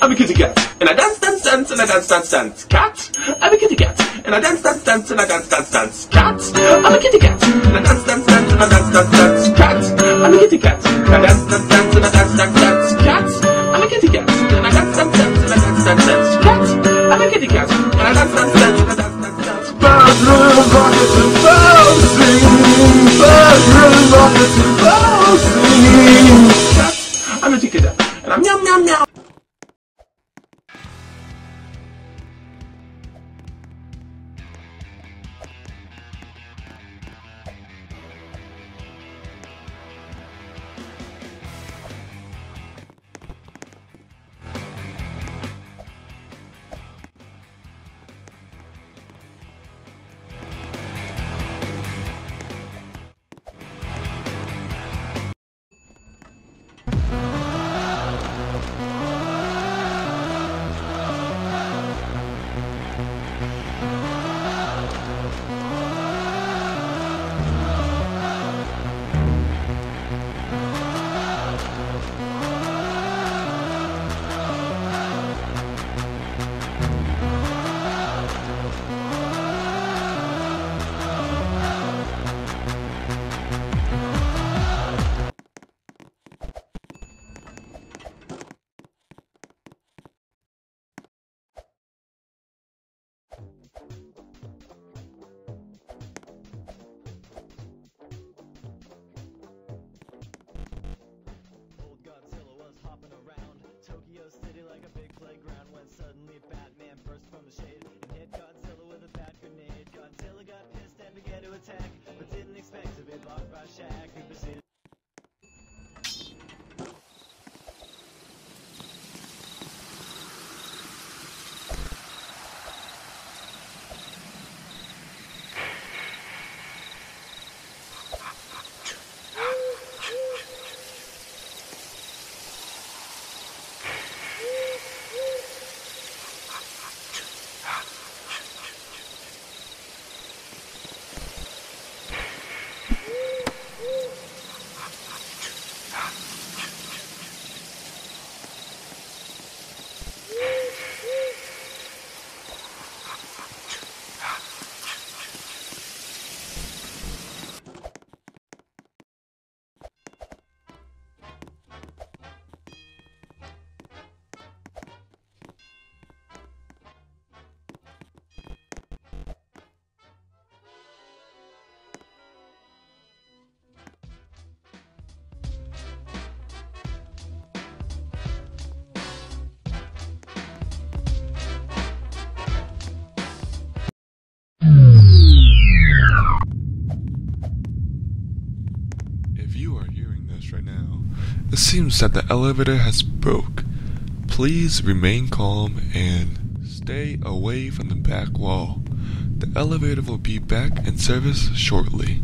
I'm a kitty cat, and I dance, dance, dance, and I dance, dance, dance. Cat, I'm a kitty cat, and I dance, dance, dance, and I dance, dance, dance. Cat, I'm a kitty cat, and I dance, dance, dance, and I dance, dance, dance. Cat, I'm a kitty cat, and I dance, dance, dance, and I dance, dance, dance. Cat, I'm a kitty cat, and I dance, dance, dance, and I dance, dance, dance. Cat, I'm a kitty cat, and I dance, dance, dance, and I dance, dance, dance. Really rockets and. Birds, really rockets and right now, it seems that the elevator has broke. Please remain calm and stay away from the back wall. The elevator will be back in service shortly.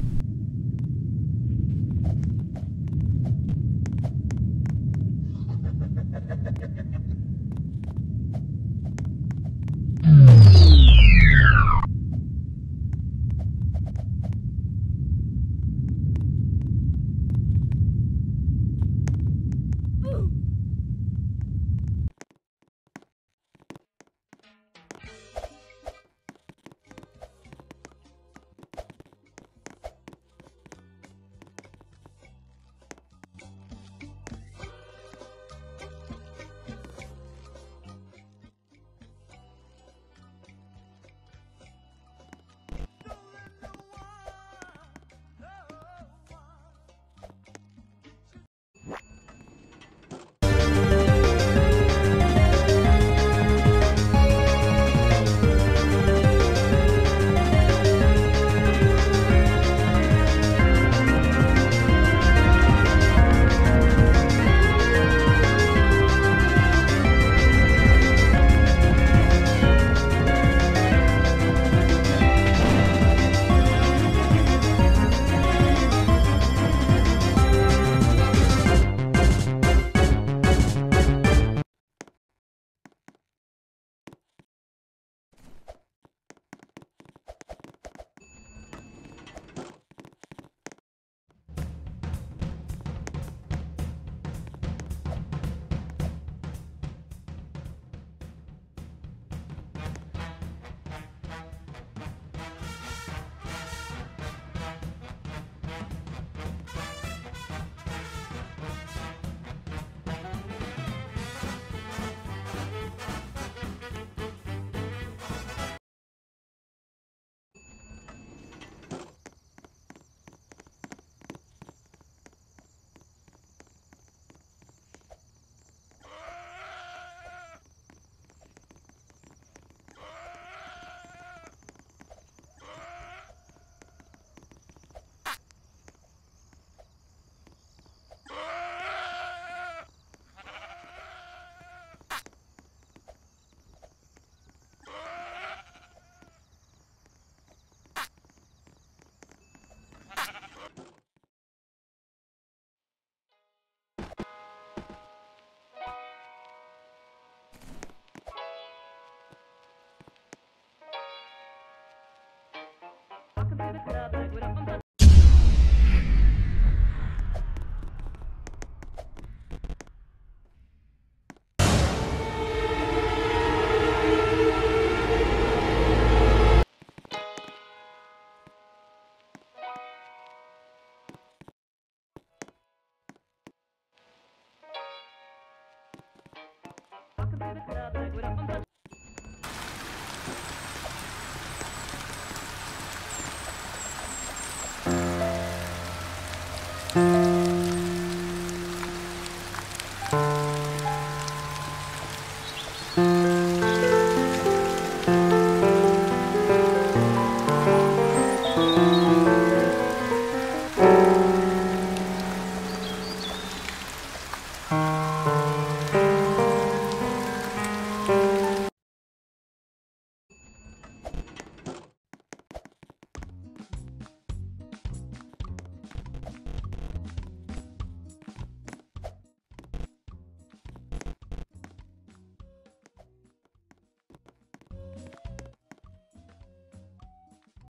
Liquid up and touch